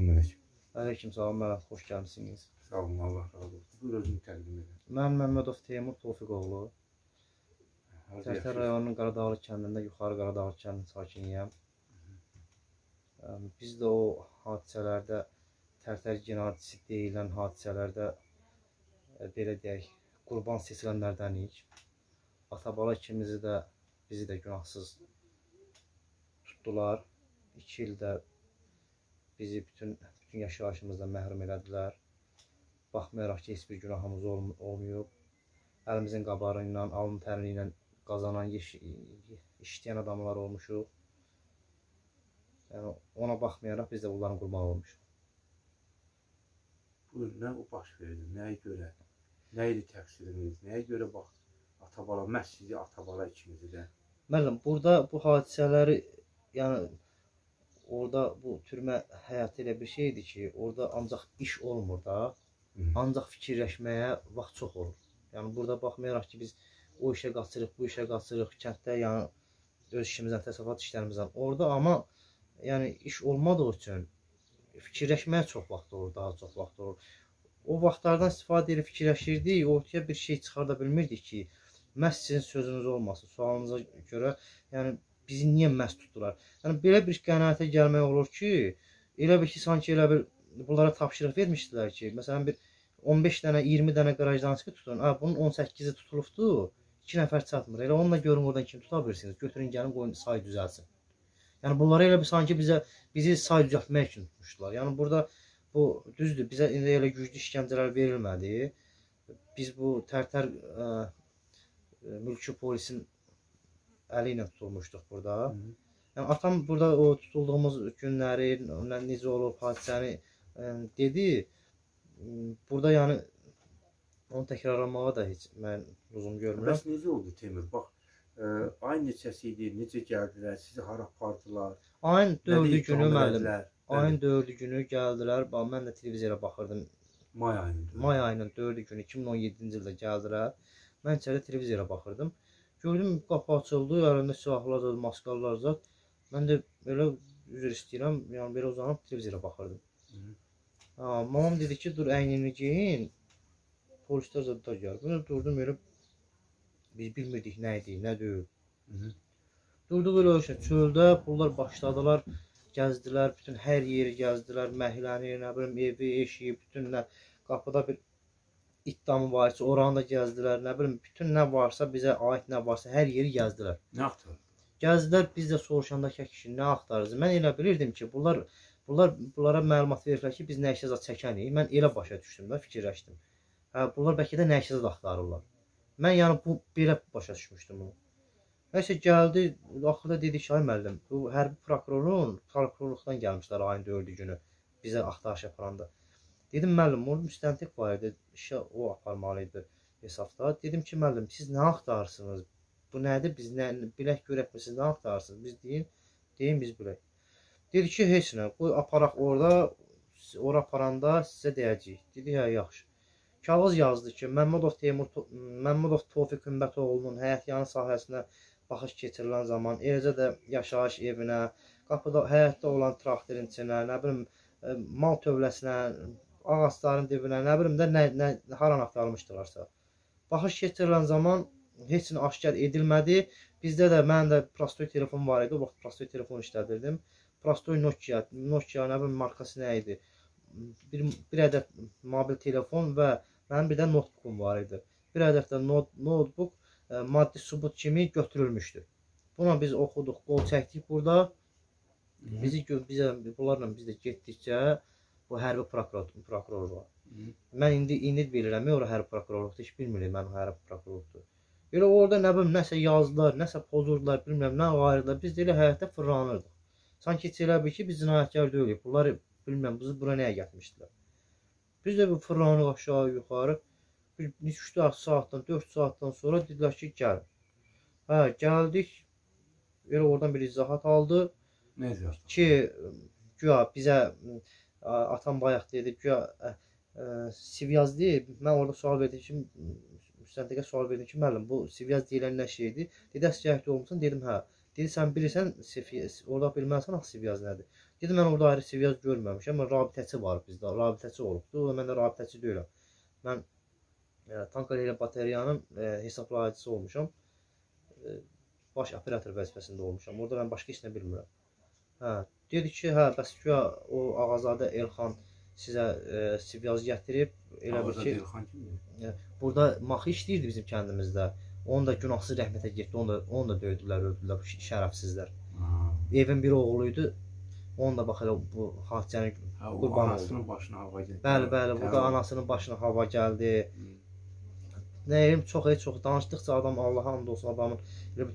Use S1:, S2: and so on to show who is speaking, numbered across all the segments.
S1: Salamünaleyküm.
S2: Aleyküm salam, mələm, xoş gəlmisiniz.
S1: Sağ olun, Allah razı olsun. Buyur özünü təqdim edin.
S2: Mən Məmmədov Teymur Tofiqoğlu. Tərtər rayonunun Qaradağlı kəndində, Yuxarı Qaradağlı kəndinin sakiniyəm. Əm, Biz də o hadisələrdə, Tərtər cinayətçisi deyilən hadisələrdə e, belə deyək, qurban seçilənlərdənik. Atabala ikimizi də, bizi də günahsız tutdular. 2 ildə bizi bütün bütün yaşayışımızdan məhrum elədilər. Baxmayaraq ki, heç bir günahımız olm olmayıb. Əlimizin qabarı ilə, alın təri ilə qazanan, iş, işləyən adamlar olmuşuq. Yəni ona baxmayaraq biz də bunların qurbanı olmuşuq.
S1: Buyur, nə o baş verdi, nəyə görə? Nə idi təqsiriniz? Nəyə görə bax, atabala, məhz sizi atabala ikimizi də.
S2: Müəllim, burada bu hadisələri, yəni orada bu türmə həyatı elə bir şeydir ki, orada ancaq iş olmur da, ancaq fikirləşməyə vaxt çox olur. Yəni burada baxmayaraq ki, biz o işə qaçırıq, bu işə qaçırıq, kənddə yəni öz işimizdən, təsərrüfat işlərimizdən. Orada amma yəni iş olmadığı üçün fikirləşməyə çox vaxt olur, daha çox vaxt olur. O vaxtlardan istifadə edib fikirləşirdik, ortaya bir şey çıxarda bilmirdik ki, məhz sizin sözünüz olmasın. Sualınıza görə, yəni bizi niyə məhz tutdular? Yəni belə bir qənaətə gəlmək olur ki, elə bir ki, sanki elə bir bunlara tapşırıq vermişdilər ki, məsələn bir 15 dənə, 20 dənə qarajdanski tutun. A, bunun 18-i tutulubdu. 2 nəfər çatmır. Elə onunla görün oradan kim tuta bilirsiniz. Götürün gəlin qoyun say düzəlsin. Yəni bunlara elə bir sanki bizə bizi say düzəltmək üçün tutmuşdular. Yəni burada bu düzdür, bizə indi elə güclü işgəncələr verilmədi. Biz bu tərtər ə, ə, mülki polisin əli ilə tutulmuşduq burada.
S1: Hı.
S2: Yəni atam burada o tutulduğumuz günləri, necə olub hadisəni ə, dedi. M, Burada yəni onu təkrarlamağa da heç mən lüzum görmürəm.
S1: Bəs necə oldu Temur? Bax, ə, ay neçəsi idi, necə gəldilər, sizi hara apardılar?
S2: Ayın
S1: nə
S2: 4-cü
S1: deyib
S2: günü
S1: ittiham
S2: müəllim. Ayın
S1: Bəli,
S2: 4-cü günü gəldilər. Bax mən də televizora baxırdım.
S1: may ayında.
S2: May ayının 4-cü günü 2017-ci ildə gəldilər. Mən içəri televizora baxırdım. Gördüm qapı açıldı, əlində silahlar zad, maskalar zad. Mən də belə üzr istəyirəm, yəni belə uzanıb televizora baxırdım.
S1: Hı.
S2: Ha, mamam dedi ki, dur əynini geyin. Polislər zəddə gəl. Mən durdum elə biz bilmirdik nə idi, nə deyil.
S1: Hı.
S2: Durduq elə şey çöldə, bunlar başladılar, gəzdilər, bütün hər yeri gəzdilər, məhləni, nə bilim evi, eşiyi, bütün nə qapıda bir it damı var isə oranı da gəzdilər, nə bilim bütün nə varsa bizə aid nə varsa hər yeri gəzdilər.
S1: Nə axtar?
S2: Gəzdilər, biz də soruşanda ki, kişi nə axtarırız? Mən elə bilirdim ki, bunlar bunlar bunlara məlumat verirlər ki, biz nə işə zad çəkənik. Mən elə başa düşdüm də, fikirləşdim. Hə, bunlar bəlkə də nə işə zad axtarırlar. Mən yəni bu belə başa düşmüşdüm bunu. Nəsə gəldi, axırda dedi ki, ay müəllim, bu hərbi prokurorun prokurorluqdan gəlmişlər ayın 4-cü günü bizə axtarış aparanda. Dedim müəllim, onun müstəntiq var idi, işə o aparmalı idi hesabda. Dedim ki, müəllim, siz nə axtarırsınız? Bu nədir? Biz nə bilək görək siz nə axtarırsınız? Biz deyin, deyin biz bilək. Dedi ki, heç nə, qoy aparaq orada, ora aparanda sizə deyəcəyik. Dedi, hə, yaxşı. Kağız yazdı ki, Məmmədov Teymur Məmmədov Tofiq Ümbətoğlunun həyətyanı sahəsinə baxış keçirilən zaman, eləcə də yaşayış evinə, qapıda həyətdə olan traktorun içinə, nə bilim, ə, mal tövləsinə, ağacların dibinə, nə bilim də nə, nə haran axtarmışdılarsa. Baxış keçirilən zaman heç nə aşkar edilmədi. Bizdə də mənim də prostoy telefon var idi. O vaxt prostoy telefon işlədirdim. Prostoy Nokia, Nokia nə bilim markası nə idi? Bir bir ədəd mobil telefon və mənim bir də notebookum var idi. Bir ədəd də not, notebook ə, maddi sübut kimi götürülmüşdü. Buna biz oxuduq, qol çəkdik burada. Bizi bizə bunlarla biz də getdikcə bu hərbi prokuror prokuror var.
S1: Hı.
S2: Mən indi indi bilirəm, ora hərbi prokurorluqdur, heç bilmirəm mən hərbi prokurorluqdur. Elə orada nə bilim nəsə yazdılar, nəsə pozurdular, bilmirəm nə ayırdılar. Biz də elə həyətdə fırlanırdıq. Sanki heç elə bir ki biz cinayətkar deyilik. Bunlar bilmirəm bizi bura nəyə gətirmişdilər. Biz də bir fırlanırıq aşağı yuxarı. Bir 3-4 saatdan, 4 saatdan sonra dedilər ki, gəlin. Hə, gəldik. Elə oradan bir izahat aldı
S1: Nə yazdı?
S2: ki, güya bizə atam bayaq dedi, güya ə, ə, Sivyaz deyil. Mən orada sual verdim ki, müstəntiqə sual verdim ki, müəllim, bu Sivyaz deyilən nə şeydir? Dedi, əsgərlikdə olmusan? Dedim, hə. Dedi, sən bilirsən, Sivyaz, orada bilməlisən axı Sivyaz nədir? Dedim mən orada ayrı seviyyə görməmişəm. Amma rabitəçi var bizdə. Rabitəçi olubdu. Mən də rabitəçi deyiləm. Mən e, Tankal ilə bateriyanın e, hesablayıcısı olmuşam. E, baş operator vəzifəsində olmuşam. Orada mən başqa heç nə bilmirəm. Hə, dedi ki, hə, bəs güya o Ağazadə Elxan sizə e, Sivyaz gətirib, elə bil ki,
S1: Elxan kimdir?
S2: burada maxı işləyirdi bizim kəndimizdə. Onu da günahsız rəhmətə getdi. Onu da onu da döydülər, öldürdülər bu şərəfsizlər.
S1: Ha.
S2: Evin bir oğlu idi. Onu da bax elə bu hadisənin
S1: Ha, o
S2: Qurban
S1: anasının başına hava gəldi.
S2: bəli, bəli, burada
S1: Tamam.
S2: anasının başına hava gəldi. Nə deyim, çox heç çox danışdıqca adam Allaha and olsun adamın elə bir,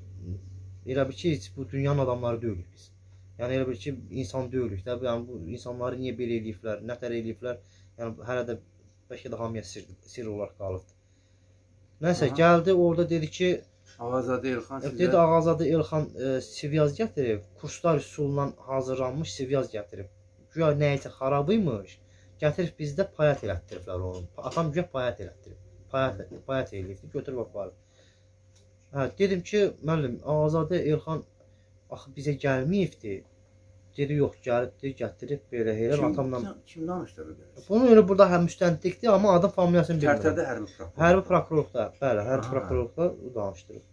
S2: elə bir ki, heç bu dünyanın adamları deyilik biz. Yəni elə bir ki, insan deyilik də. Yəni bu insanları niyə belə eləyiblər, nə tər eləyiblər? Yəni hələ də bəlkə də hamıya sir, sir olaraq qalıbdı. Nəsə
S1: Aha.
S2: gəldi, orada dedi ki,
S1: Ağazadə Elxan sizə
S2: dedi Ağazadə Elxan e, Sivyaz gətirib, kurslar üsulundan hazırlanmış Sivyaz gətirib. Güya nəyisə xarab imiş. Gətirib bizdə payat elətdiriblər onu. Atam güya payat elətdirib. Payat payat eləyibdi, götürüb aparıb. Hə, dedim ki, müəllim, Ağazadə Elxan axı bizə gəlməyibdi. Dedi, yox, gəlibdi, gətirib belə elə
S1: kim,
S2: atamla.
S1: kim danışdırır?
S2: Bunu elə burada həm müstəntiqdir, amma adı familiyasını bilmirəm.
S1: Tərtərdə hərbi prokuror.
S2: Hərbi prokurorluqda, bəli, hərbi prokurorluqda danışdırıb.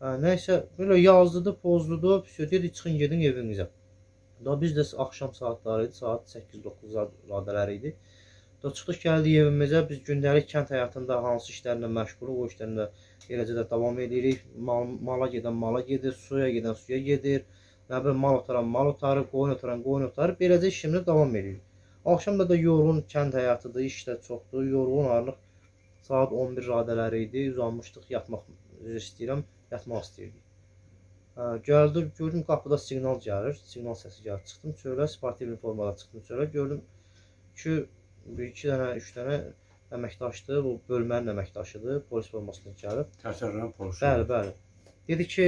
S2: Hə, nəysə, belə yazdıdı, pozdudu, püsü dedi, çıxın gedin evinizə. Da biz də axşam saatları idi, saat 8-9 radələri idi. Da çıxdıq gəldik evimizə. Biz gündəlik kənd həyatında hansı işlərlə məşğuluq, o işlərlə eləcə də davam edirik. Mal, mala gedən mala gedir, suya gedən suya gedir. Nə bilim mal otaran mal otarır, qoyun otaran qoyun otarır. Beləcə işimizə davam edirik. Axşam da yorğun kənd həyatıdır, iş də çoxdur, yorğun artıq saat 11 radələri idi. Uzanmışdıq, yatmaq istəyirəm, yatmaq istəyirdik. Hə, gəldim, gördüm qapıda siqnal gəlir, siqnal səsi gəlir. Çıxdım çölə, sportiv formada çıxdım çölə, gördüm ki, bir iki dənə, üç dənə əməkdaşdır, bu bölmənin əməkdaşıdır, polis formasında gəlib.
S1: Tərtərdən polis.
S2: Bəli, bəli. Dedi ki,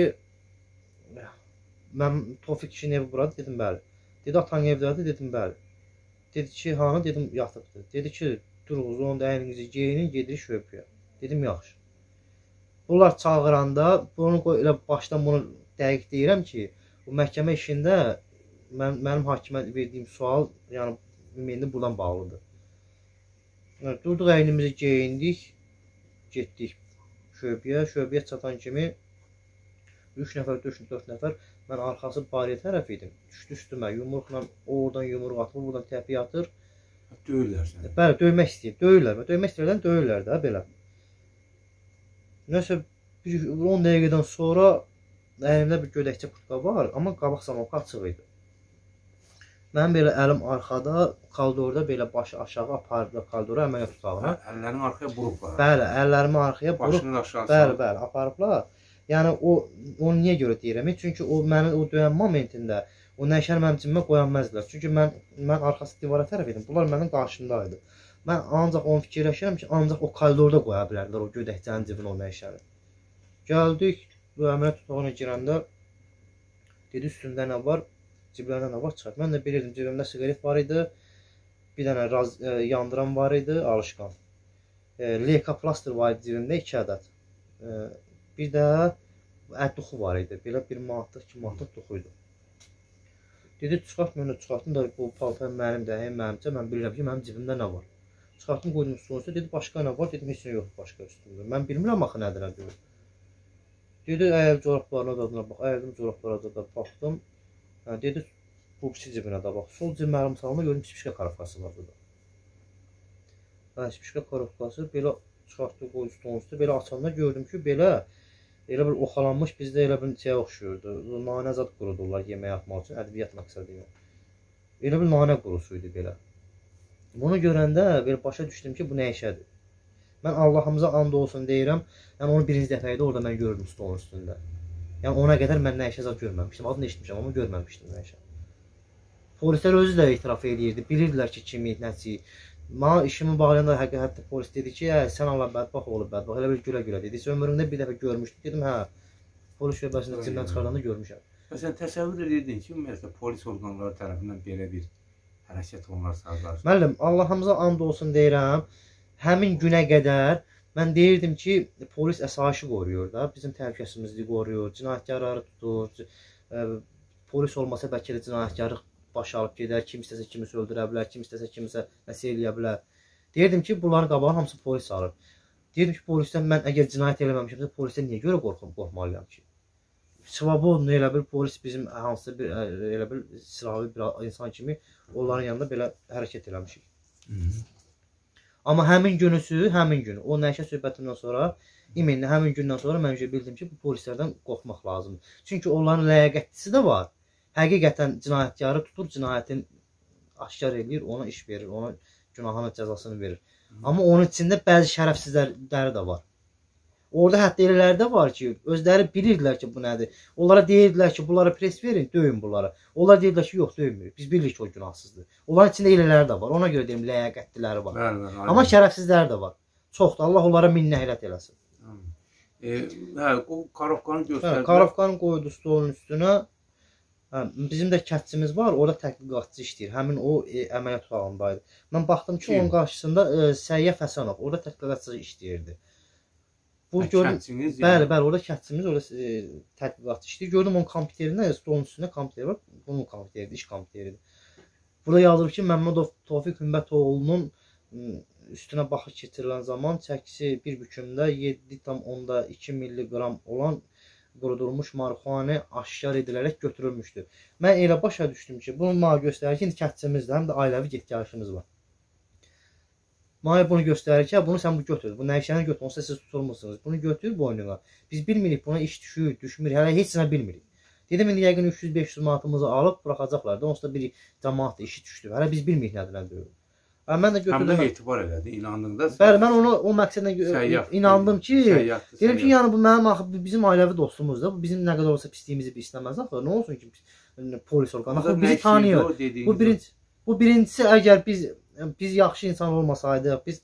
S2: mən Tofiq kişinin evi buradır, dedim bəli. Dedi atan evdədir, dedim bəli. Dedi ki, hanı, dedim yatıbdır. Dedi ki, durğuz, onun da əyninizi geyinin, gedirik şöpüyə. Dedim yaxşı. Bunlar çağıranda, bunu qoy elə başdan bunu dəqiq deyirəm ki, bu məhkəmə işində mən mənim hakimə verdiyim sual, yəni ümumi buradan bağlıdır. Durduq əynimizi geyindik, getdik şöbəyə. Şöbəyə çatan kimi 3 nəfər, 4 nəfər mən arxası bariyə tərəf idim. Düşdü üstümə yumruqla oradan yumruq atır, buradan təpiyə atır.
S1: Döyürlər səni.
S2: Bəli, döymək istəyir. Döyürlər. Döymək istəyirlər, döyürlər də belə. Nəsə bir 10 dəqiqədən sonra əlimdə bir gödəkçə putka var, amma qabaq zamanı açıq idi. Mənim belə əlim arxada, kaldorda belə başı aşağı apardı kaldora əməliyyat otağına.
S1: Əllərini arxaya burublar.
S2: Bəli, əllərimi arxaya burub
S1: Başını aşağı
S2: Bəli, bəli, aparıblar. Yəni o onu niyə görə deyirəm? Çünki o mənim o döyən momentində o nəşər mənim cibimə qoyanmazdılar. Çünki mən mən arxası divara tərəf idim. Bunlar mənim qarşımda idi. Mən ancaq onu fikirləşirəm ki, ancaq o koridorda qoya bilərdilər o gödəkçənin cibinə o nəşəri. Gəldik, bu əməliyyat otağına girəndə dedi üstündə nə var? Ciblərdə nə var? Çıxart. Mən də bilirdim cibimdə siqaret var idi. Bir dənə raz, e, yandıran var idi, alışqan. E, Leka plaster var idi cibimdə 2 ədəd. E, bir də ət duxu var idi. Belə 1 manatlıq, 2 manatlıq duxu idi. Dedi çıxart, mən də çıxartdım da bu paltar mənimdir, həm mənimcə mən bilirəm ki, mənim cibimdə nə var. Çıxartdım, qoydum üstünə. üstə. Dedi başqa nə var? Dedim heç nə yoxdur başqa üstündə. Mən bilmirəm axı nədir nə deyir. Dedi əl corablarına dadına bax. Əyildim corablara da baxdım. Dedi bu pis cibinə də bax. Sol cib mənim salma gördüm spişka karafkası var burada. Hə, spişka karafkası belə çıxartdı, qoydu stolun üstə. Belə açanda gördüm ki, belə elə bir oxalanmış bizdə elə bir şeyə oxşuyurdu. Nanə zad qurudurlar yeməyə atmaq üçün, ədviyyat məqsədi ilə. Elə bir nanə qurusu idi belə. Bunu görəndə belə başa düşdüm ki, bu nə işədir. Mən Allahımıza and olsun deyirəm. Yəni onu birinci dəfə idi orada mən gördüm stolun üstündə. Yəni ona qədər mən nə işə zad görməmişdim. Adını eşitmişəm, amma görməmişdim nə işə. Polislər özü də etiraf edirdi. Bilirdilər ki, kimi, nəçi. Mənə işimi bağlayanda həqiqətdə polis dedi ki, hə, sən Allah bədbax olub, bədbax. Elə bir gülə-gülə dedi. Ömrümdə bir dəfə görmüşdüm. Dedim, hə. Polis şöbəsində cibdən çıxardanda görmüşəm.
S1: Məsələn, təsəvvür edirdin ki, ümumiyyətlə polis orqanları tərəfindən belə bir hərəkət olunarsa hazırlar.
S2: Müəllim, Allahımıza and olsun deyirəm. Həmin günə qədər mən deyirdim ki, polis əsayişi qoruyur da, bizim təhlükəsizliyi qoruyur, cinayətkarları tutur. ə, Polis olmasa bəlkə də cinayətkarlıq baş alıb gedər, kim istəsə kimisə öldürə bilər, kim istəsə kimisə nəsə eləyə bilər. Deyirdim ki, bunların qabağını hamısı polis alır. Deyirdim ki, polisdən mən əgər cinayət eləməmişəmsə, polisdən niyə görə qorxum, qorxmalıyam ki? Svobodno elə bir polis bizim hansısa bir ə, elə bir silahlı bir insan kimi onların yanında belə hərəkət eləmişik. Amma həmin günüsü, həmin gün o nəşə söhbətindən sonra iminlə həmin gündən sonra mən bildim ki, bu polislərdən qorxmaq lazımdır. Çünki onların ləyaqətlisi də var. Həqiqətən cinayətkarı tutur, cinayətin aşkar eləyir, ona iş verir, ona günahının cəzasını verir. Amma onun içində bəzi şərəfsizləri də var. Orada hətta elələri də var ki, özləri bilirdilər ki, bu nədir. Onlara deyirdilər ki, bunlara pres verin, döyün bunlara. Onlar deyirdilər ki, yox, döymürük. Biz bilirik ki, o günahsızdır. Onların içində elələri də var. Ona görə deyim, ləyaqətliləri var.
S1: Bəli, bəli.
S2: Amma şərəfsizləri də var. Çoxdur. Allah onlara min nəhlət eləsin.
S1: E, hə, o Karovkanı
S2: Hə,
S1: göstərdilər.
S2: Karovkanın qoydu stolun üstünə. Hə, bizim də kətçimiz var, orada tədqiqatçı işləyir. Həmin o e, əməliyyat otağındaydı. Mən baxdım ki,
S1: Kim?
S2: onun qarşısında e, Səyyaf Həsənov, orada tədqiqatçı işləyirdi. Bu
S1: Hə, kəndçiniz,
S2: Bəli,
S1: yəni.
S2: bəli, orada kətçimiz, orada e, tədqiqatçı işləyir. Gördüm onun kompüterində, stolun üstündə kompüter var. Bunun kompüteridir, iş kompüteridir. Burada yazılıb ki, Məmmədov Tofiq Hümbətoğlu'nun üstünə baxış keçirilən zaman çəkisi bir bükümdə 7,2 milliqram olan qurudulmuş marixuana aşkar edilərək götürülmüşdür. Mən elə başa düşdüm ki, bunu mənə göstərir ki, indi kətçimizdə həm də ailəvi getgəlişimiz var. Mənə bunu göstərir ki, bunu sən bu götür. Bu nəşəni götür. Onsuz da siz tutulmusunuz. Bunu götür boynuna. Biz bilmirik buna iş düşür, düşmür. Hələ heç nə bilmirik. Dedim indi yəqin 300-500 manatımızı alıb buraxacaqlar da. Onsuz da bir cəmaat da işi düşdü. Hələ biz bilmirik nədir nədir. Hə, mən də
S1: Həm də
S2: götürdüm.
S1: etibar elədi, inandın da.
S2: Bəli, mən onu o məqsədlə
S1: Səyyah.
S2: inandım ki,
S1: Səyyahdır,
S2: dedim ki, yəni bu mənim axı bizim ailəvi dostumuzdur. Bu bizim nə qədər olsa pisliyimizi bir istəməz axı. Nə olsun ki, biz- polis orqanı axı bizi tanıyır. Bu birinci bu birincisi əgər biz biz yaxşı insan olmasaydıq, biz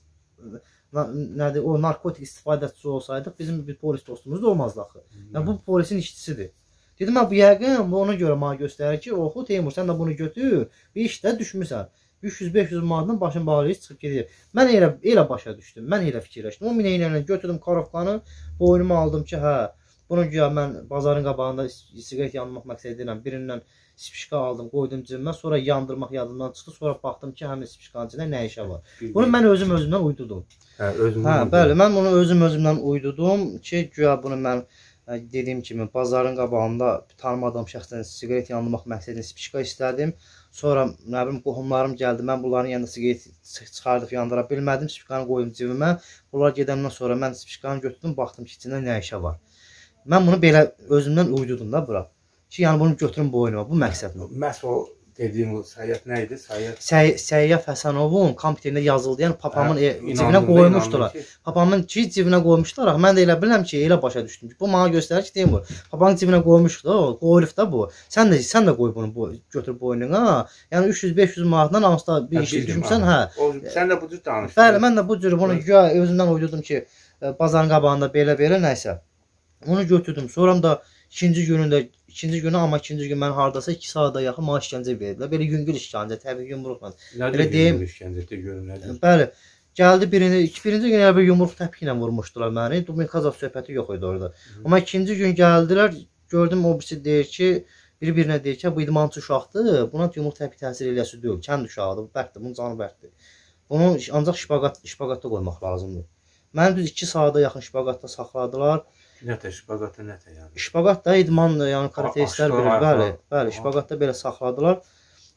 S2: nədir o narkotik istifadəçisi olsaydıq, bizim bir polis dostumuz da olmazdı axı. Yəni bu polisin işçisidir. Dedim mən bu yəqin bu ona görə mənə göstərir ki, oxu Teymur sən də bunu götür, bir işdə düşmüsən. 300-500 manatdan başın bağlayıb çıxıb gedir. Mən elə elə başa düşdüm. Mən elə fikirləşdim. O minəylə götürdüm Karovkanı, boynuma aldım ki, hə, bunu güya mən bazarın qabağında siqaret yanmaq məqsədi ilə birindən spişka aldım, qoydum cibimə, sonra yandırmaq yadımdan çıxdı. Sonra baxdım ki, həmin spişkanın içində nə işə var. Bunu mən özüm özümdən uydurdum.
S1: hə özüm
S2: Hə, bəli, mən bunu özüm özümdən uydurdum ki, güya bunu mən ə, dediyim kimi bazarın qabağında tanımadığım şəxsdən siqaret yandırmaq məqsədilə spişka istədim. Sonra nə bilim qohumlarım gəldi. Mən bunların yanında siqaret çıx- çıxardıb yandıra bilmədim. Spişkanı qoydum cibimə. Bunlar gedəndən sonra mən spişkanı götürdüm, baxdım ki, içində nə işə var. Mən bunu belə özümdən uydurdum da bura. Ki, yəni bunu götürüm boynuma bu məqsədlə.
S1: Məhz o dediyim o səyyah nə idi? Səyyah
S2: Səy Səyyaf Həsənovun kompüterində yazıldı. Yəni papamın
S1: Hə,
S2: e, cibinə qoymuşdular.
S1: ki,
S2: Papamın ki cibinə qoymuşlar. axı. Mən də elə bilirəm ki, elə başa düşdüm ki, bu mənə göstərir ki, Teymur, papanın cibinə qoymuşdu, qoyulub da bu. Sən də sən də qoy bunu bu götür boynuna. Yəni 300-500 manatdan hansıda bir
S1: hə,
S2: iş düşmüsən,
S1: hə. O sən də bu cür danışdın.
S2: Bəli, mən də bu cür bunu özümdən uydurdum ki, e, bazarın qabağında belə-belə nəsə. Onu götürdüm. Sonra da ikinci günündə ikinci günü amma ikinci gün mən hardasa 2 saata yaxın mənə işgəncə verdilər. Belə yüngül işgəncə, təbii yumruqla.
S1: Nə
S2: Elə
S1: deyim işgəncədə görün nə deyim.
S2: Bəli. Gəldi birini, iki, birinci gün elə bir yumruq təpiki ilə vurmuşdular məni. Dumikazov söhbəti yox idi orada. Amma ikinci gün gəldilər, gördüm o birisi deyir ki, bir-birinə deyir ki, bu idmançı uşaqdır. Buna yumruq təpik təsir eləyəsi deyil. Kənd uşağıdır, bu bərkdir, bunun canı bərkdir. Bunu ancaq şpaqat şpaqatda qoymaq lazımdır. Məni düz 2 saata yaxın şpaqatda saxladılar.
S1: Nətə şpaqata nətə yəni.
S2: Şpaqat da idmandır, yəni bilir.
S1: ayaqla.
S2: Bəli, bəli, şpaqatda belə saxladılar.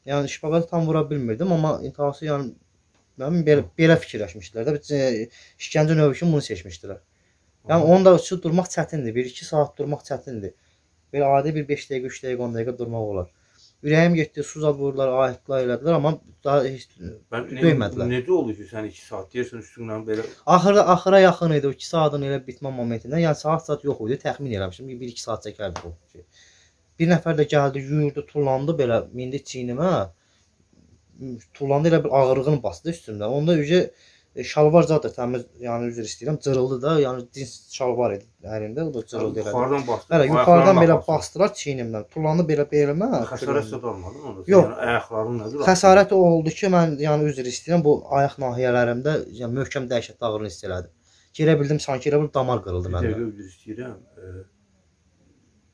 S2: Yəni şpaqatı tam vura bilmirdim, amma intihası yəni mən belə belə fikirləşmişdilər də. E, işgəncə növü kimi bunu seçmişdilər. Yəni onu da uçub durmaq çətindir. 1-2 saat durmaq çətindir. Belə adi bir 5 dəqiqə, 3 dəqiqə, 10 dəqiqə durmaq olar. Ürəyim getdi, su zad vurdular, ayıqlar elədilər, amma daha heç
S1: Mən
S2: Döymədilər.
S1: Necə olur ki, sən 2 saat deyirsən üstündən belə
S2: axırda axıra yaxın idi o 2 saatın elə bitmə momentində. Yəni saat saat yox idi, təxmin eləmişdim. 1-2 saat çəkərdi bu ki. Bir nəfər də gəldi, yuyurdu, tullandı belə, mindi çiynimə. Tullandı elə bir ağırlığını bastı üstümdə. Onda ücə şalvar zadır təmiz, yəni üzr istəyirəm, cırıldı da, yəni cins şalvar idi ərində, o da cırıldı elə.
S1: yuxarıdan bastı.
S2: Bəli, yuxarıdan belə basdılar çiynimdən. Tullandı belə belimə.
S1: Xəsarət zad almadın onda.
S2: Yox.
S1: Yəni ayaqların nədir?
S2: Xəsarət oldu ki, mən yəni üzr istəyirəm, bu ayaq nahiyələrimdə yəni möhkəm dəhşətli ağrını hiss elədim. Girə bildim, sanki elə bir damar qırıldı
S1: Bir
S2: məndə.
S1: dəqiqə üzr istəyirəm. E,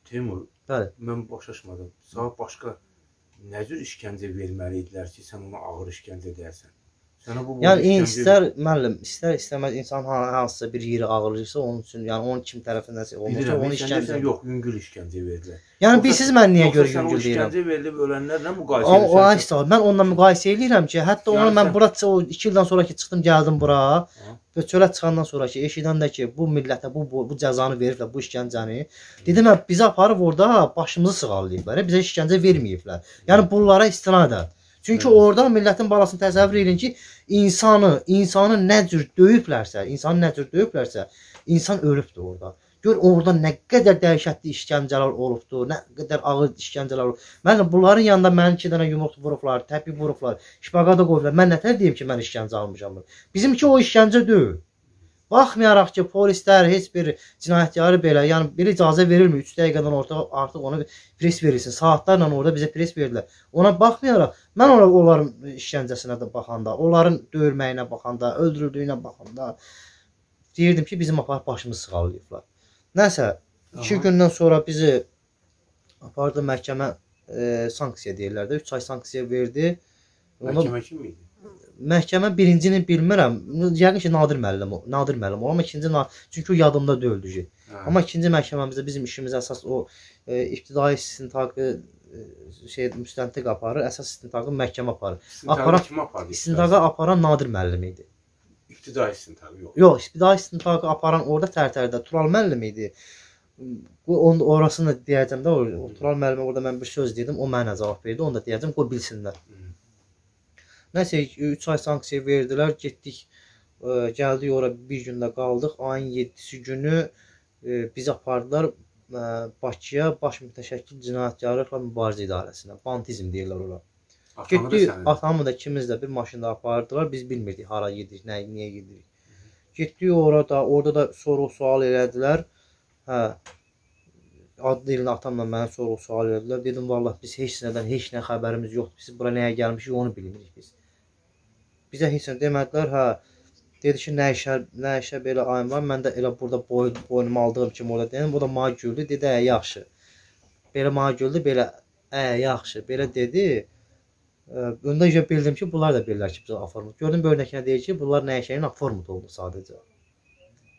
S1: Teymur,
S2: Bəli.
S1: mən başa düşmədim. Sağ başqa nə cür işgəncə verməli idilər ki, sən ona ağır işgəncə edərsən?
S2: Yəni istər müəllim, istər istəməz insan ha- hansısa bir yeri ağrıyırsa onun üçün, yəni onun kim tərəfindən olmasa
S1: Bilirəm,
S2: onu
S1: işgəncə yox, yüngül işgəncə verdilər.
S2: Yəni bilirsiz mən niyə görə yüngül deyirəm?
S1: işgəncə verilib ölənlərlə müqayisə
S2: O, o aysa mən onunla müqayisə eləyirəm ki, hətta onu
S1: Yəni
S2: mən bura çı- o 2 ildən sonrakı çıxdım, gəldim bura. Və çölə çıxandan sonrakı eşidəndə ki, bu millətə bu bu, bu cəzanı veriblər, bu işgəncəni. Dedim, "Hə, bizi aparıb orada başımızı sığallayıblar. Bizə işgəncə verməyiblər." Yəni bunlara istinadən. Çünki
S1: Hı.
S2: orada millətin balasını təsəvvür edin ki, insanı, insanı nə cür döyüblərsə, insanı nə cür döyüblərsə, insan ölübdür orada. Gör orada nə qədər dəhşətli işgəncələr olubdu, nə qədər ağır işgəncələr olub. Mən bunların yanında mənim 2 dənə yumruq vurublar, təpi vurublar, şpaqa da qoyublar. Mən nətər deyim ki, mən işgəncə almışam. Bizimki o işgəncə deyil. Baxmayaraq ki, polislər heç bir cinayətkarı belə, yəni bir icazə verilmir. 3 dəqiqədən orta artıq ona pres verilsin. Saatlarla orada bizə pres verirlər. Ona baxmayaraq mən ona onların işgəncəsinə də baxanda, onların döyülməyinə baxanda, öldürüldüyünə baxanda deyirdim ki, bizim aparıb başımızı sığallayıblar. Nəsə 2
S1: Aha.
S2: gündən sonra bizi apardı məhkəmə e, sanksiya deyirlər də 3 ay sanksiya verdi. Ona
S1: Məhkəmə kim idi?
S2: Məhkəmə birincini bilmirəm. Yəqin ki, Nadir müəllim, o- Nadir müəllim. o, Amma ikinci çünki o yadımda deyildi ki.
S1: Hə.
S2: Amma ikinci məhkəməmizdə bizim işimiz əsas o e, ibtidai istintaqı e, şey müstəntiq aparır, əsas istintaqı məhkəmə aparır.
S1: İstintaqa
S2: apara-
S1: kim apardı?
S2: İstintaqa aparan Nadir müəllim idi.
S1: İbtidai istintaqı yox.
S2: Yox, ibtidai istintaqı aparan orada tərtərdə Tural müəllim idi. Onun orasını deyəcəm də o, Tural müəllimə orada mən bir söz dedim, o mənə cavab verdi. Onu da deyəcəm, qoy bilsinlər.
S1: Hı.
S2: Nəsə 3 ay sanksiya verdilər, getdik. Ə, gəldik ora bir gündə qaldıq. Ayın 7-si günü ə, bizi apardılar ə, Bakıya baş mütəşəkkil cinayətkarlıqla mübarizə idarəsinə. Bantizm deyirlər ora.
S1: Da
S2: Getdik, atamı da ikimiz də bir maşında apardılar. Biz bilmirdik hara gedirik, nə niyə gedirik. Getdik orada, orada da soru-sual elədilər. Hə. Ad dilinə atamla mənə soru-sual elədilər. Dedim vallah biz heç nədən, heç nə xəbərimiz yoxdur. Biz bura nəyə gəlmişik onu bilmirik biz. Bizə heç nə demədilər. Hə. Dedi ki, nə işə, nə işə belə ayım var. Mən də elə burada boy, boynuma aldığım kimi orada dedim. O da mənə güldü. Dedi, "Ə, yaxşı." Belə mənə güldü, belə, "Ə, yaxşı." Belə dedi. Öndə görə bildim ki, bunlar da bilirlər ki, bizə aformut. Gördüm böyrəkənə deyir ki, bunlar nəşənin aformut oldu sadəcə.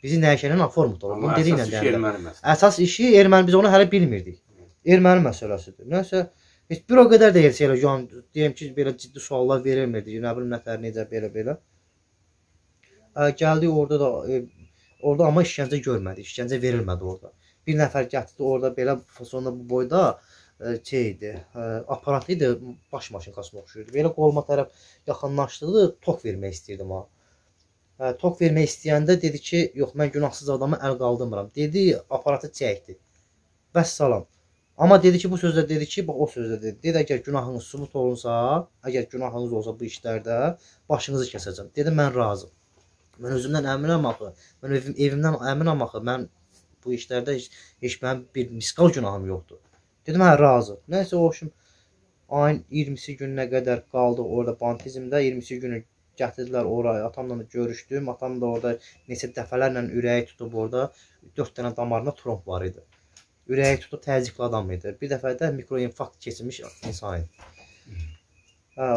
S2: Bizi nəşənin aformut oldu. Bunu dedi ilə
S1: əsas iş
S2: deyirlər. Əsas işi erməni biz onu hələ bilmirdik. Erməni məsələsidir. Nəsə heç bir o qədər də heç elə yan deyim ki, belə ciddi suallar verilmirdi. Nə bilim nətər necə belə belə. Ə, gəldik orada da e, orada amma işgəncə görmədik. İşgəncə verilmədi orada. Bir nəfər gətirdi orada belə sonra bu boyda e, şey idi, e, aparat idi, baş maşinkasına oxşuyurdu. Belə qoluma tərəf yaxınlaşdırdı, tok vermək istəyirdim ha. Hə, tok vermək istəyəndə dedi ki, yox mən günahsız adamı əl qaldırmıram. Dedi, aparatı çəkdi. Vəssalam. Amma dedi ki, bu sözdə dedi ki, bax o sözdə dedi. Dedi əgər günahınız sübut olunsa, əgər günahınız olsa bu işlərdə başınızı kəsəcəm. Dedim mən razı. Mən özümdən əminəm axı. Mən evim, evimdən əminəm axı. Mən bu işlərdə heç, heç mənim bir miskal günahım yoxdur. Dedim hə razı. Nəysə o üçün ayın 20-si gününə qədər qaldıq orada bantizmdə. 20-si günü gətirdilər oraya. Atamla görüşdüm. Atam da orada neçə dəfələrlə ürəyi tutub orada 4 dənə damarında tromb var idi. Ürəyi tutub təzyiqli adam idi. Bir dəfə də mikroinfarkt keçirmiş insan idi. Hə,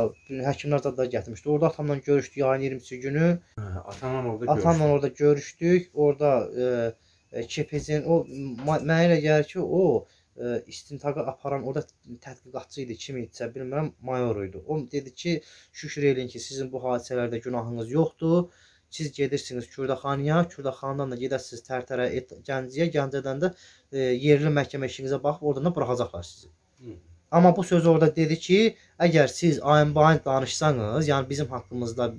S2: həkimlər zad da gətirmişdi. Orada atamla görüşdük ayın 20-si günü.
S1: Hə, Atanla orada
S2: Atamla
S1: görüşdün.
S2: orada görüşdük. Orada e, e, KPZ-in o mənə elə gəlir ki, o e, istintaqa aparan orada tədqiqatçı idi, kim idisə bilmirəm, mayor idi. O dedi ki, şükür eləyin ki, sizin bu hadisələrdə günahınız yoxdur. Siz gedirsiniz Kürdaxanaya, Kürdaxanadan da gedəsiniz Tərtərə, Gəncəyə, Gəncədən də e, yerli məhkəmə işinizə baxıb oradan da buraxacaqlar sizi.
S1: Hı.
S2: Amma bu sözü orada dedi ki, əgər siz ayın-bayın danışsanız, yəni bizim haqqımızda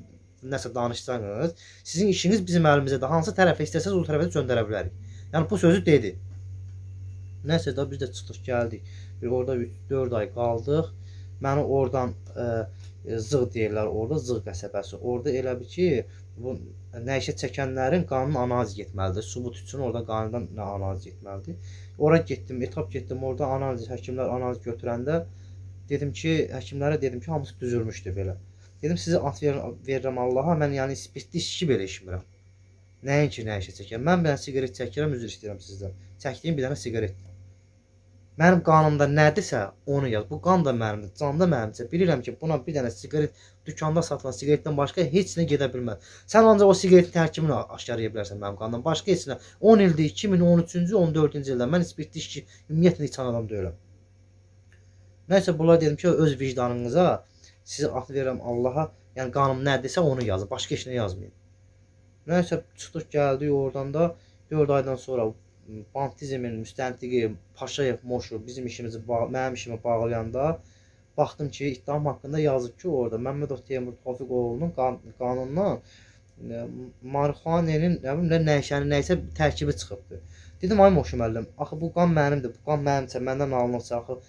S2: nəsə danışsanız, sizin işiniz bizim əlimizdə. Hansı tərəfə istəsəz o tərəfə də göndərə bilərik. Yəni bu sözü dedi. Nəsə də biz də çıxdıq, gəldik. Bir orada 4 ay qaldıq. Məni oradan ə, zığ deyirlər, orada zığ qəsəbəsi. Orada elə bir ki, bu nəşə çəkənlərin qanun analiz getməlidir. Sübut üçün orada qanundan analiz getməlidir. Ora getdim, etap getdim, orada analiz, həkimlər analiz götürəndə dedim ki, həkimlərə dedim ki, hamısı düzülmüşdü belə. Dedim sizə at ver, verirəm Allaha, mən yəni spirtli içki belə içmirəm. Nəinki nə işə çəkirəm. Mən dənə siqaret çəkirəm, üzr istəyirəm sizdən. Çəkdiyim bir dənə siqaretdir. Mənim qanımda nədirsə, onu yaz. Bu qan da mənimdir, can da mənimdir. Bilirəm ki, buna bir dənə siqaret dükanda satılan siqaretdən başqa heç nə gedə bilməz. Sən ancaq o siqaretin tərkibini aşkarlaya bilərsən mənim qanımdan. Başqa heç nə. 10 ildir, 2013-cü, 14-cü ildə mən spirtli içki ümumiyyətlə içən adam deyiləm. Nəysə bunlar dedim ki, öz vicdanınıza sizə at verirəm Allaha. Yəni qanım nədirsə onu yazın, başqa heç nə yazmayın. Nəysə çıxdıq gəldik oradan da 4 aydan sonra bantizmin müstəntiqi Paşayev Moşu bizim işimizi mənim işimi bağlayanda baxdım ki, ittiham haqqında yazıb ki, orada Məmmədov Teymur Tofiqoğlunun qan qanunundan e, marixuanenin nə bilim nəşənin nəyisə tərkibi çıxıbdı. Dedim ay Moşu müəllim, axı bu qan mənimdir. Bu qan mənimsə məndən alınıbsa axı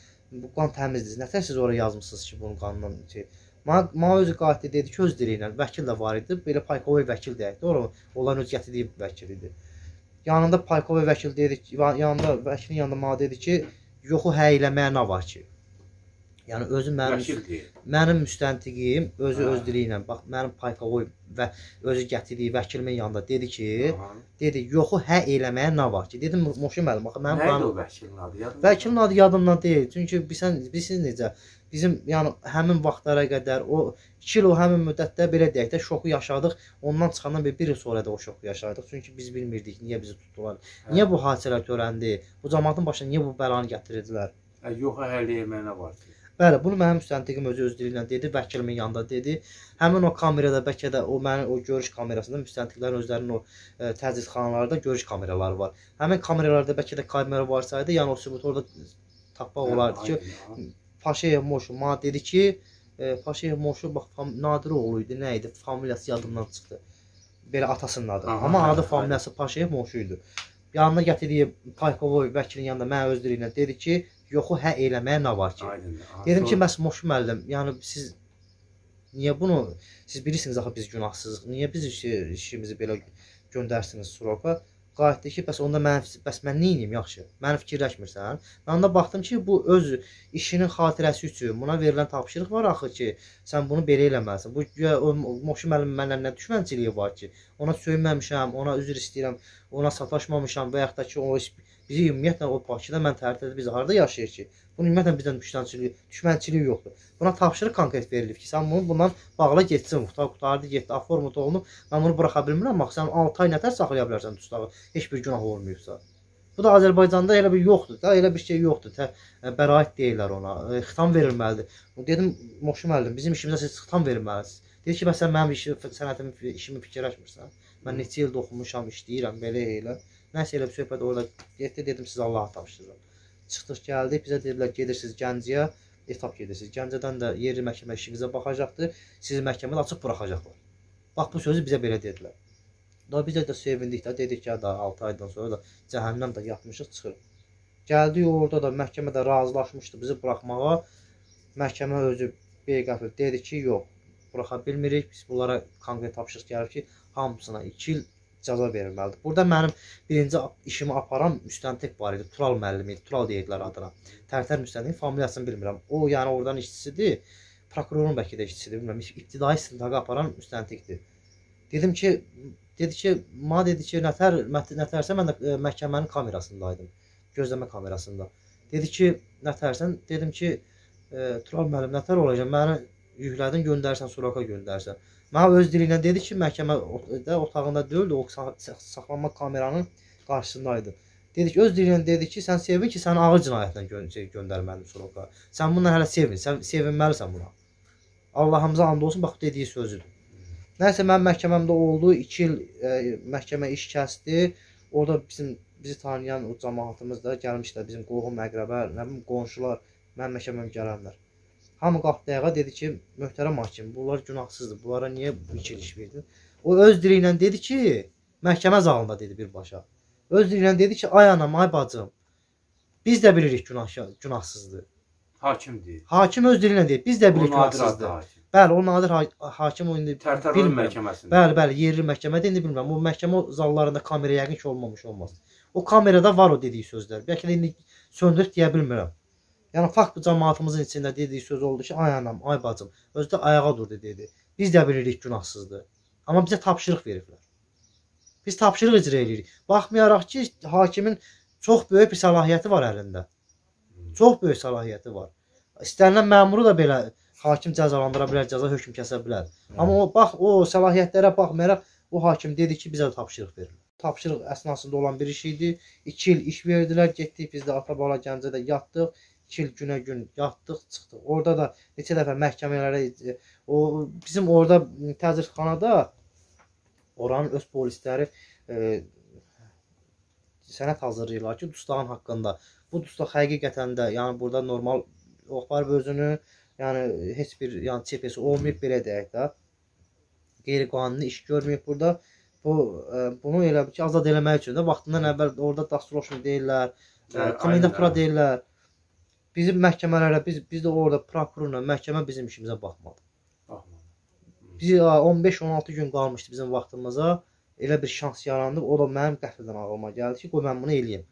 S2: bu qan təmizdir. Nətər siz ora yazmısınız ki, bunun qanundan şey. Mənə özü qatil dedi ki, öz dili ilə vəkil də var idi. Belə Paykovoy vəkil deyək. Doğru, olan öz gətirdiyi vəkil idi. Yanında Paykovoy vəkil dedi ki, yanında vəkilin yanında mənə dedi ki, yoxu hə eləməyə nə var ki? Yəni özü mənim mənim müstəntiqim özü
S1: Hə.
S2: öz dili ilə bax mənim Paykovoy və özü gətirdiyi vəkilimin yanında dedi ki,
S1: Aha.
S2: dedi yoxu hə eləməyə nə var ki? Dedim Moşu müəllim, bax mənim
S1: Nə idi
S2: qanun
S1: o vəkilin adı? Yadınızda?
S2: Vəkilin adı yadımdan deyil. Çünki bilsən, bilirsiniz necə bizim yəni həmin vaxtlara qədər o 2 il o həmin müddətdə belə deyək də şoku yaşadıq. Ondan çıxandan bir, bir il sonra da o şoku yaşadıq. Çünki biz bilmirdik niyə bizi tutdular.
S1: Hə.
S2: Niyə bu hadisələr törəndi? Bu cəmaətin başına niyə bu bəlanı gətirdilər?
S1: Hə, Yox, həll eləməyinə var ki.
S2: Bəli, bunu mənim müstəntiqim özü öz dili ilə dedi, vəkilimin yanında dedi. Həmin o kamerada bəlkə də o mənim o görüş kamerasında müstəntiqlərin özlərinin o e, təcridxanalarında görüş kameraları var. Həmin kameralarda bəlkə də kamera varsaydı, yəni o sübut orada tapmaq olardı ki, Paşayev Moşu mənə dedi ki, e, Paşayev Moşu bax Nadir oğlu idi, nə idi? Familiyası yadımdan çıxdı. Belə atasının adı.
S1: Aha,
S2: Amma adı familiyası Paşayev Moşu idi. Yanına gətirdiyi Paykovoy vəkilin yanında mənə öz dili ilə dedi ki, yoxu hə eləməyə nə var ki?
S1: Aynen.
S2: Dedim ki, bəs Moşu müəllim, yəni siz niyə bunu siz bilirsiniz axı biz günahsızıq. Niyə biz işi, işimizi belə göndərsiniz Suroka? Qayıtdı ki, bəs onda mən bəs mən nə edeyim yaxşı? Məni fikirləşmirsən? Mən onda baxdım ki, bu öz işinin xatirəsi üçün buna verilən tapşırıq var axı ki, sən bunu belə eləməlisən. Bu güya o Moşu müəllim məndən nə düşmənçiliyi var ki, ona söyməmişəm, ona üzr istəyirəm, ona sataşmamışam və yaxud da ki, o bizi ümumiyyətlə o Bakıda mən tərtədə biz harda yaşayır ki? Bunun ümumiyyətlə bizdən düşmənçiliyi, düşmənçiliyi yoxdur. Buna tapşırıq konkret verilib ki, sən bunu bundan bağla getsin, qutar qutardı, getdi, aformut olunub. Mən bunu buraxa bilmirəm, bax sən 6 ay nətər saxlaya bilərsən dustağı, heç bir günah olmayıbsa. Bu da Azərbaycanda elə bir yoxdur da, elə bir şey yoxdur. Tə, ə, bəraət deyirlər ona. ə, Xitam verilməlidir. Dedim, Moşu müəllim, bizim işimizə siz xitam verməlisiniz. Dedi ki, bəs sən mənim işi, sənətimi, işimi fikirləşmirsən. Mən neçə ildə oxumuşam, işləyirəm, belə elə. Nəsə elə bir söhbət orada getdi, dedim siz Allaha tapşırıram. Çıxdıq gəldik, bizə dedilər gedirsiniz Gəncəyə, etap gedirsiniz. Gəncədən də yerli məhkəmə işinizə baxacaqdır. Sizi məhkəmədə açıb buraxacaqlar. Bax bu sözü bizə belə dedilər. Da bizə də sevindik də dedik ki, da 6 aydan sonra da cəhənnəm də yatmışıq, çıxırıq. Gəldik orada da məhkəmədə razılaşmışdı bizi buraxmağa. Məhkəmə özü beyqəfil dedi ki, yox, buraxa bilmirik. Biz bunlara konkret tapşırıq gəlir ki, hamısına 2 il cəza verilməlidir. Burada mənim birinci işimi aparan müstəntiq var idi. Tural müəllimi idi. Tural deyirdilər adına. Tərtər müstəntiq familiyasını bilmirəm. O yəni oradan işçisidir. Prokurorun bəlkə də işçisidir, bilmirəm. İbtidai istintaqa aparan müstəntiqdir. Dedim ki, dedi ki, ma dedi ki, nətər nətərsə mən də e, məhkəmənin kamerasındaydım. Gözləmə kamerasında. Dedi ki, nətərsən? Dedim ki, e, Tural müəllim nətər olacaq? Məni yüklədin, göndərsən, Suraka göndərsən. Mənə öz dili ilə dedi ki, məhkəmə ot- da otağında deyildi, o sa- sa- saxlanma kameranın qarşısındaydı. Dedi ki, öz dili ilə dedi ki, sən sevin ki, səni ağır cinayətlə gö şey, göndərməlidir Suraka. Sən bununla hələ sevin, sən sevinməlisən buna. Allahımıza and olsun, bax dediyi sözüdür. Nəysə mən məhkəməmdə oldu, 2 il e, məhkəmə iş kəsdi. Orada bizim bizi tanıyan o cəmaatımız da gəlmişlər, bizim qohum, əqrəbə, nə bilim qonşular, mənim məhkəməmə gələnlər. Hamı qalxdı ayağa dedi ki, möhtərəm hakim, bunlar günahsızdır. Bunlara niyə bu iki il iş verdin? O öz dili ilə dedi ki, məhkəmə zalında dedi birbaşa. Öz dili ilə dedi ki, ay anam, ay bacım, biz də bilirik günah günahsızdır.
S1: Hakim deyil.
S2: Hakim öz dili ilə deyir, biz də bilirik günahsızdır. Bəli, o nadir ha hakim o indi
S1: Tərtərli məhkəməsində.
S2: Bəli, bəli, yerli məhkəmədə indi bilmirəm. O məhkəmə zallarında kamera yəqin ki olmamış olmaz. O kamerada var o dediyi sözlər. Bəlkə də indi söndürüb deyə bilmirəm. Yəni fakt bu cəmaatımızın içində dediyi söz oldu ki, ay anam, ay bacım, özü də ayağa durdu dedi. Biz də bilirik günahsızdır. Amma bizə tapşırıq veriblər. Biz tapşırıq icra edirik. Baxmayaraq ki, hakimin çox böyük bir səlahiyyəti var əlində. Çox böyük səlahiyyəti var. İstənilən məmuru da belə hakim cəzalandıra bilər, cəza hökm kəsə bilər. Amma o bax o səlahiyyətlərə baxmayaraq o hakim dedi ki, bizə tapşırıq verin. Tapşırıq əsnasında olan bir iş idi. 2 il iş verdilər, getdik biz də ata-bala Gəncədə yatdıq. 2 il günə-gün yatdıq, çıxdıq. Orada da neçə dəfə məhkəmələrə o bizim orada təcridxanada oranın öz polisləri e, sənəd hazırlayırlar ki, dustağın haqqında. Bu dustaq həqiqətən də, yəni burada normal oxbar özünü, yəni heç bir yəni çepesi olmayıb belə deyək də. Qeyri-qanuni iş görməyib burada. Bu e, bunu elə ki, azad eləmək üçün də vaxtından əvvəl orada dastroşmi deyirlər, e, komendapura deyirlər. Bizim məhkəmələrə biz biz də orada prokurorla məhkəmə bizim işimizə baxmadı.
S1: Baxma.
S2: Biz 15-16 gün qalmışdı bizim vaxtımıza. Elə bir şans yarandı. O da mənim qəfildən ağlıma gəldi ki, qoy mən bunu eləyim.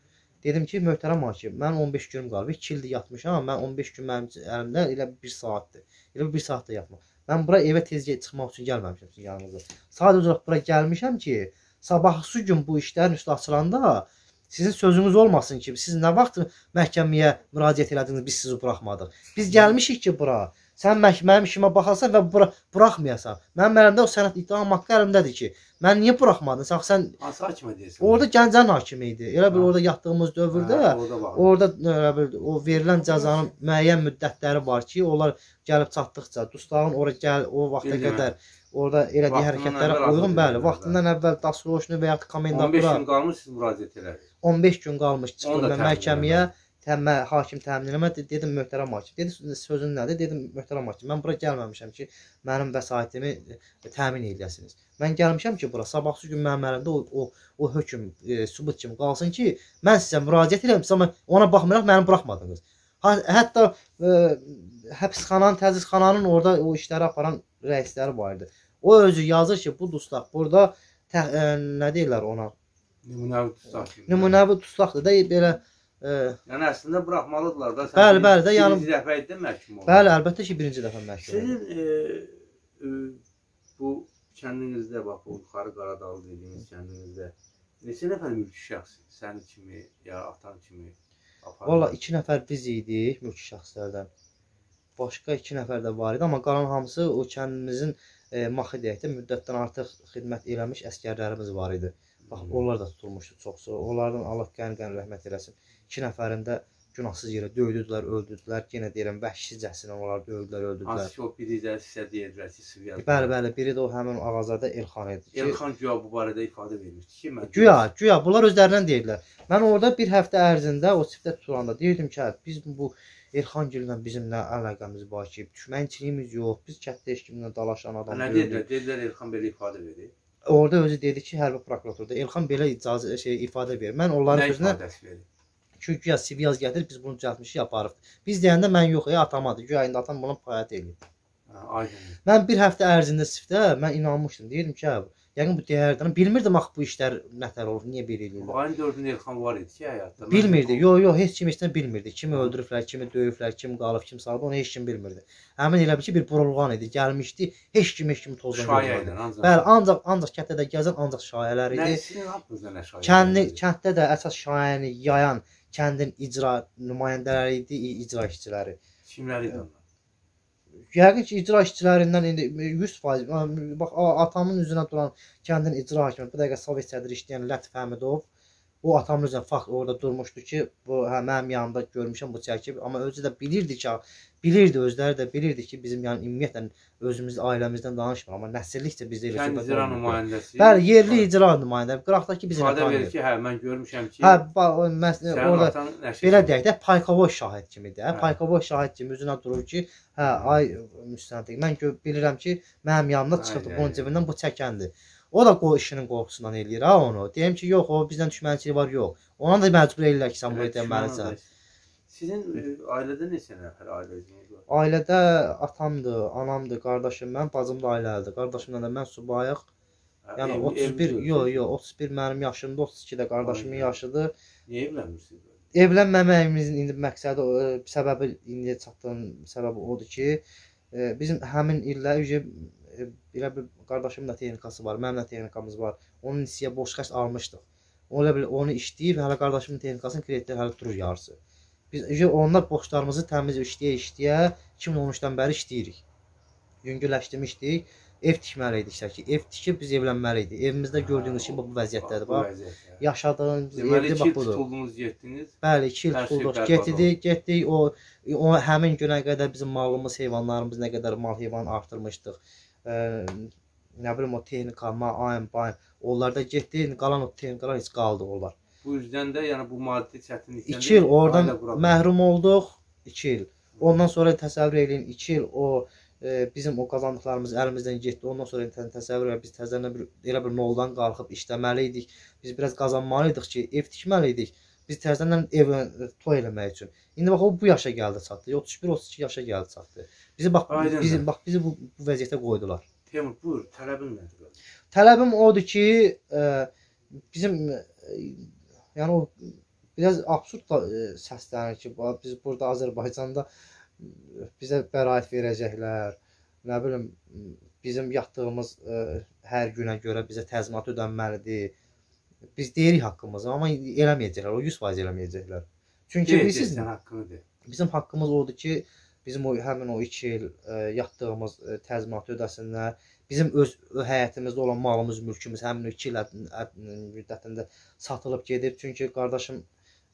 S2: Dedim ki, möhtərəm hakim, mən 15 günüm qalıb. 2 ildir yatmışam. Mən 15 gün mənim əlimdə elə 1 saatdır. Elə 1 saatda yatmaq. Mən bura evə tez çıxmaq üçün gəlməmişəm sizin yanınıza. Sadəcə olaraq bura gəlmişəm ki, sabahsı gün bu işlərin üstü açılanda sizin sözünüz olmasın ki, siz nə vaxt məhkəməyə müraciət elədiniz, biz sizi buraxmadıq. Biz gəlmişik ki, bura. Sən mənim işimə baxasan və bura buraxmayasan. Mənim əlimdə o sənəd ittiham haqqı əlimdədir ki, mən niyə buraxmadın? Sən sən
S1: Hansı hakimə deyirsən?
S2: orada Gəncənin hakimi idi. Elə bir orada yatdığımız dövrdə
S1: Hə, orada
S2: orada elə bir o verilən cəzanın müəyyən müddətləri var ki, onlar gəlib çatdıqca dustağın ora gəl o vaxta
S1: Bildim,
S2: qədər orada elədiyi hərəkətlərə uyğun bəli, vaxtından əvvəl dasroşnu və ya
S1: 15
S2: komendantura
S1: gün qalmış siz müraciət elədik.
S2: 15 gün qalmış çıxdım məhkəməyə,
S1: eləmə.
S2: Təmə hakim təmin eləmədi. Dedim möhtərəm hakim. Dedi sözün nədir? Dedim möhtərəm hakim. Mən bura gəlməmişəm ki, mənim vəsaitimi e, təmin edəsiniz. Mən gəlmişəm ki, bura sabahsı gün mənim əlimdə o o, o hökm e, sübut kimi qalsın ki, mən sizə müraciət edirəm, amma ona baxmayaraq məni buraxmadınız. Hətta e, həbsxananın, təcridxananın orada o işləri aparan rəisləri var idi. O özü yazır ki, bu dustaq burada tə, e, nə deyirlər ona?
S1: Nümunəvi kimi.
S2: Nümunəvi dustaqdır da belə e,
S1: Yəni əslində buraxmalıdılar da.
S2: Bəli, bəli də, yəni-
S1: birinci dəfə idi məhkum oldu.
S2: Bəli, əlbəttə ki, birinci dəfə məhkəmə.
S1: Sizin e, e, bu kəndinizdə bax bu yuxarı Qaradağlı dediyiniz kəndinizdə neçə nəfər mülki şəxs sənin kimi ya atan kimi aparır?
S2: Valla 2 nəfər biz idik mülki şəxslərdən. Başqa 2 nəfər də var idi, amma qalan hamısı o kəndimizin e, maxı deyək də müddətdən artıq xidmət eləmiş əskərlərimiz var idi. Bax, onlar da tutulmuşdu çoxsu. Onlardan Allah qən-qən rəhmət eləsin. 2 nəfərində günahsız yerə döydülər, öldürdülər. Yenə deyirəm, vəhşicəsinə onları döydülər, öldürdülər.
S1: Hansı ki o biri də sizə deyirlər ki, Siviyat.
S2: Bəli, bəli, biri də o həmin ağazadə Elxan idi. ki,
S1: Elxan güya bu barədə ifadə vermişdi ki, mən
S2: Güya, güya bunlar özlərindən deyirlər. Mən orada bir həftə ərzində o çiftə tutulanda deyirdim ki, hə, biz bu Elxangillə bizim nə əlaqəmiz var ki, düşmənçiliyimiz yox, biz kənddə heç kimlə dalaşan adam
S1: nə
S2: deyilik.
S1: dedilər? Dedilər Elxan belə ifadə verir.
S2: Orada özü dedi ki, hərbi prokuraturda Elxan belə icazə şey ifadə verir. Mən onların
S1: Nə
S2: sözünə
S1: ifadəsi verir?
S2: ki, güya CV yaz gətir, biz bunu düzəltmişik, aparıb. Biz deyəndə mən yox, ey atamadı. Güya indi atam buna payət eləyib.
S1: Hə, aydın.
S2: Mən bir həftə ərzində sifdə mən inanmışdım. Deyirdim ki, hə, yəqin bu deyərdən bilmirdim axı bu işlər nətər olur, niyə belə eləyirlər.
S1: Ayın 4-də Elxan var idi ki, həyatda.
S2: Bilmirdi.
S1: yox-
S2: Yox, yox, heç kim heç nə bilmirdi. Kimi öldürüblər, kimi döyüblər, kim qalıb, kim salıb, onu heç kim bilmirdi. Həmin elə bil ki, bir burulğan idi, gəlmişdi. Heç kim heç kimi tozdan
S1: ilə ancaq.
S2: Bəli, ancaq ancaq kənddə gəzən ancaq şayələr
S1: Nə
S2: idi.
S1: sizin haqqınızda nə şayə?
S2: Kəndi kənddə də əsas şayəni yayan kəndin icra nümayəndələri idi, icra işçiləri.
S1: kimlər idi onlar?
S2: Yəqin ki, icra işçilərindən indi 100% ə, bax atamın üzünə duran kəndin icra hakimi, bu dəqiqə Sovet sədri işləyən Lətif Həmidov o atamın üzünə fakt orada durmuşdu ki, bu hə mənim yanımda görmüşəm bu çəkib, amma özü də bilirdi ki, bilirdi özləri də bilirdi ki, bizim yəni ümumiyyətlə özümüz ailəmizdən danışmır, amma nəsillikcə bizdə elə
S1: Kənd
S2: söhbət
S1: icra nümayəndəsi.
S2: Bəli, yerli icra nümayəndə. Qıraqdakı bizim
S1: ifadə verir ki, hə mən görmüşəm ki,
S2: Hə, bax, o məs-
S1: sənin
S2: orada belə deyək də Paykovoy şahid kimidir. Hə,
S1: Hə.
S2: Paykovoy şahid kimi üzünə durur ki, hə, ay müstəntiq. Mən bilirəm ki, mənim yanımda çıxıb bunun cibindən bu çəkəndir. O da qoy işinin qorxusundan eləyir ha onu. Deyim ki, yox, o bizdən düşmənçilik var, yox. Ona da məcbur eləyirlər ki, sən bunu deməlisən.
S1: Sizin e, ailədə neçə nəfər ailə üzvünüz var?
S2: Ailədə atamdır, anamdır, qardaşım, mən, bacım da ailəlidir. Qardaşımla da mən subayıq. Yəni
S1: ev-
S2: 31,
S1: evli
S2: yox, yox, 31 mənim yaşımda, 32 də qardaşımın yaşıdır.
S1: Niyə evlənmirsiniz?
S2: Evlənməməyimizin indi məqsədi, e, səbəbi indiyə çatdığım səbəbi odur ki, e, bizim həmin illə belə bir qardaşımın da texnikası var, mənim də texnikamız var. Onun hissəyə boş xərc almışdıq. O elə bil onu işləyib, hələ qardaşımın texnikasının kreditləri hələ durur yarısı. Biz onlar borclarımızı təmiz işləyə işləyə 2013-dən bəri işləyirik. Yüngülləşdirmişdik. Ev tikməli idik ki, ev tikib biz evlənməli idik. Evimizdə gördüyünüz kimi bu vəziyyətdədir. Bax,
S1: vəziyyət, yəni.
S2: yaşadığımız
S1: Deməli
S2: evdə
S1: 2
S2: bax budur.
S1: tutuldunuz, getdiniz.
S2: Bəli, 2 il tutulduq. Getdik, getdik. O o həmin günə qədər bizim malımız, heyvanlarımız nə qədər mal heyvan artırmışdıq. Nə bilim o texnika, ma, ayın, bayın. Onlarda getdi, qalan o texnikalar heç qaldı onlar.
S1: Bu üzdən də yəni bu maddi çətinlikdən
S2: 2 il oradan məhrum olduq. 2 il. Ondan sonra təsəvvür eləyin 2 il o e, bizim o qazandıqlarımız əlimizdən getdi. Ondan sonra tə təsəvvür elə biz təzədən bir elə bir noldan qalxıb işləməli idik. Biz biraz qazanmalı idik ki, ev tikməli idik. Biz təzədən ev e, toy eləmək üçün. İndi bax o bu yaşa gəldi çatdı. 31-32 yaşa gəldi çatdı. Bizi bax
S1: Aydındır.
S2: bizim bax bizi bu, bu vəziyyətə qoydular.
S1: Teymur, buyur, tələbin nədir?
S2: Tələbim odur ki, e, bizim e, yəni o biraz absurd da e, səslənir ki, biz burada Azərbaycanda bizə bəraət verəcəklər. Nə bilim bizim yatdığımız e, hər günə görə bizə təzminat ödənməlidir. Biz deyirik haqqımızı, amma eləməyəcəklər. O 100% eləməyəcəklər. Çünki
S1: Deyəcək,
S2: bilirsiniz,
S1: sən haqqını de.
S2: bizim haqqımız odur ki, bizim o həmin o 2 il ə, yatdığımız ə, təzminatı ödəsinlər. Bizim öz həyətimizdə olan malımız, mülkümüz həmin o 2 il ət- ət- müddətində satılıb gedib. Çünki qardaşım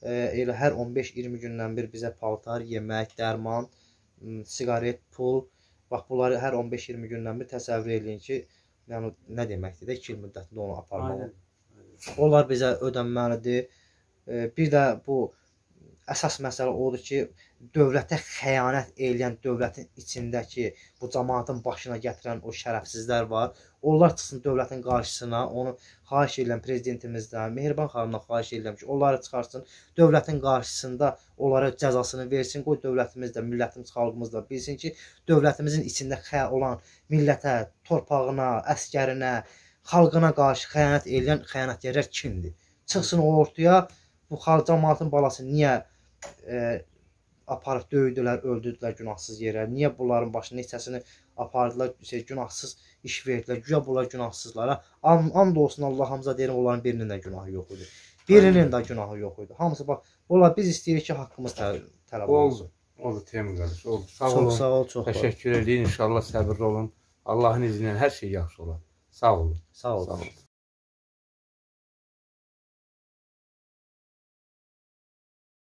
S2: ə, elə hər 15-20 gündən bir bizə paltar, yemək, dərman, m, siqaret, pul, bax bunları hər 15-20 gündən bir təsəvvür eləyin ki, yəni nə deməkdir də 2 il müddətində onu aparmaq.
S1: Aynen.
S2: Onlar bizə ödənməlidir. Bir də bu əsas məsələ odur ki, dövlətə xəyanət edən dövlətin içindəki bu cəmaatın başına gətirən o şərəfsizlər var. Onlar çıxsın dövlətin qarşısına, onu xahiş edirəm prezidentimizdən, Mehriban xanımdan xahiş edirəm ki, onları çıxarsın, dövlətin qarşısında onlara cəzasını versin. Qoy dövlətimiz də, millətimiz, xalqımız da bilsin ki, dövlətimizin içində xə olan millətə, torpağına, əskərinə, xalqına qarşı xəyanət edən xəyanətkarlar kimdir? Çıxsın ortaya bu xalq cəmaatın balası niyə e, aparıb döydülər, öldürdülər günahsız yerə? Niyə bunların başına neçəsini apardılar, şey, günahsız iş verdilər? Güya bunlar günahsızlara. And, and olsun Allahımıza deyirəm, onların birinin də günahı yox idi. Birinin də günahı yox idi. Hamısı bax, bunlar biz istəyirik ki, haqqımız təl tələb
S1: Oldu.
S2: olunsun.
S1: Oldu Teymur qardaş, oldu. Sağ olun.
S2: Çox sağ ol, çox.
S1: Təşəkkür edirik. İnşallah səbirli olun. Allahın izni ilə hər şey yaxşı olar. Sağ olun.
S2: Sağ ol.
S1: Sağ olun.